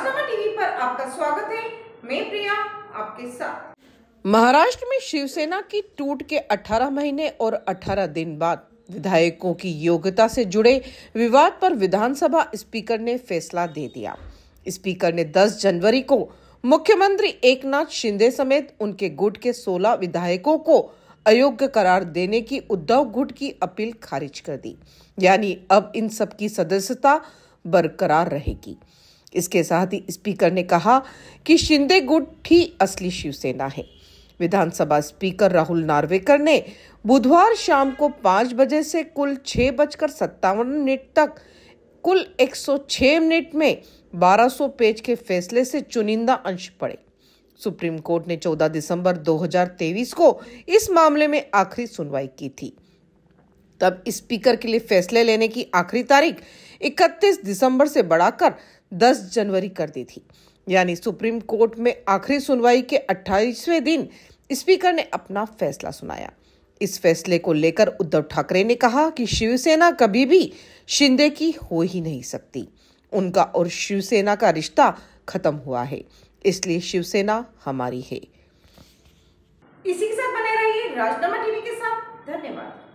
TV पर आपका स्वागत है। मैं प्रिया, आपके साथ। महाराष्ट्र में शिवसेना की टूट के 18 महीने और 18 दिन बाद विधायकों की योग्यता से जुड़े विवाद पर विधानसभा स्पीकर ने फैसला दे दिया। स्पीकर ने 10 जनवरी को मुख्यमंत्री एकनाथ शिंदे समेत उनके गुट के 16 विधायकों को अयोग्य करार देने की उद्धव गुट की अपील खारिज कर दी। यानी अब इन सब की सदस्यता बरकरार रहेगी। इसके साथ ही स्पीकर ने कहा कि शिंदे गुट ही असली शिवसेना है। विधानसभा स्पीकर राहुल नार्वेकर ने बुधवार शाम को पाँच बजे से कुल छह बजकर सत्तावन मिनट तक, कुल 106 मिनट में 1200 पेज के फैसले से चुनिंदा अंश पड़े सुप्रीम कोर्ट ने 14 दिसंबर 2023 को इस मामले में आखिरी सुनवाई की थी। तब स्पीकर के लिए फैसले लेने की आखिरी तारीख 31 दिसंबर से बढ़ाकर 10 जनवरी कर दी थी। यानी सुप्रीम कोर्ट में आखिरी सुनवाई के 28वें दिन स्पीकर ने अपना फैसला सुनाया। इस फैसले को लेकर उद्धव ठाकरे ने कहा कि शिवसेना कभी भी शिंदे की हो ही नहीं सकती। उनका और शिवसेना का रिश्ता खत्म हुआ है। इसलिए शिवसेना हमारी है। इसी के साथ बने रहिए राजनामा टीवी के साथ। धन्यवाद।